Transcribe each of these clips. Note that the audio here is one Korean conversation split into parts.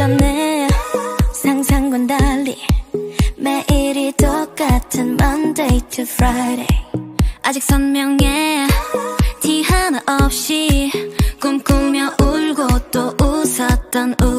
전에 상상과는 달리 매일이 똑같은 Monday to Friday. 아직 선명해. 티 하나 없이 꿈꾸며 울고 또 웃었던 우리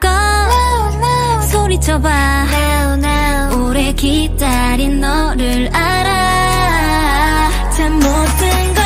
마음껏 소리쳐봐. 오래 기다린 너를 알아. 참 못된 걸